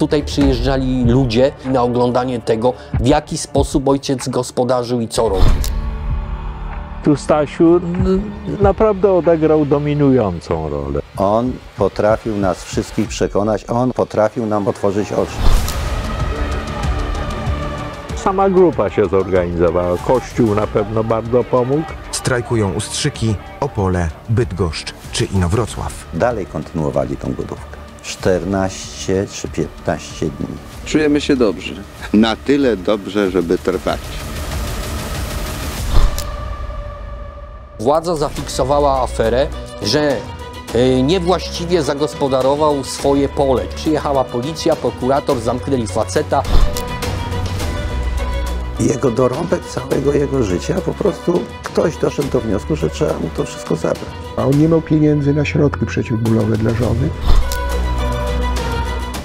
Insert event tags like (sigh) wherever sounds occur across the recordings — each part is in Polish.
Tutaj przyjeżdżali ludzie na oglądanie tego, w jaki sposób ojciec gospodarzył i co robił. Tu Stasiu naprawdę odegrał dominującą rolę. On potrafił nas wszystkich przekonać, on potrafił nam otworzyć oczy. Sama grupa się zorganizowała. Kościół na pewno bardzo pomógł. Strajkują Ustrzyki, Opole, Bydgoszcz czy Inowrocław. Dalej kontynuowali tą budówkę. 14 czy 15 dni. Czujemy się dobrze. na tyle dobrze, żeby trwać. Władza zafiksowała aferę, że y, niewłaściwie zagospodarował swoje pole. Przyjechała policja, prokurator, zamknęli faceta. Jego dorobek całego jego życia, po prostu ktoś doszedł do wniosku, że trzeba mu to wszystko zabrać. A on nie miał pieniędzy na środki przeciwbólowe dla żony.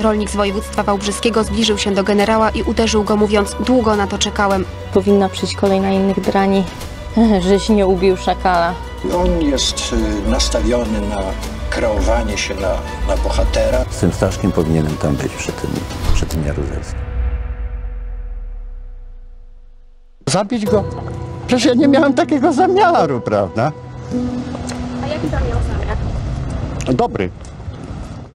Rolnik z województwa wałbrzyskiego zbliżył się do generała i uderzył go, mówiąc: Długo na to czekałem. Powinna przyjść kolej na innych drani, (laughs) żeś nie ubił szakala. On jest y, nastawiony na kreowanie się na, na bohatera. Z tym Staszkiem powinienem tam być przy tym, przy tym Jaruzelskim. Zabić go? Przecież ja nie miałem takiego zamiaru, prawda? A jaki tam miał zamiar? Dobry.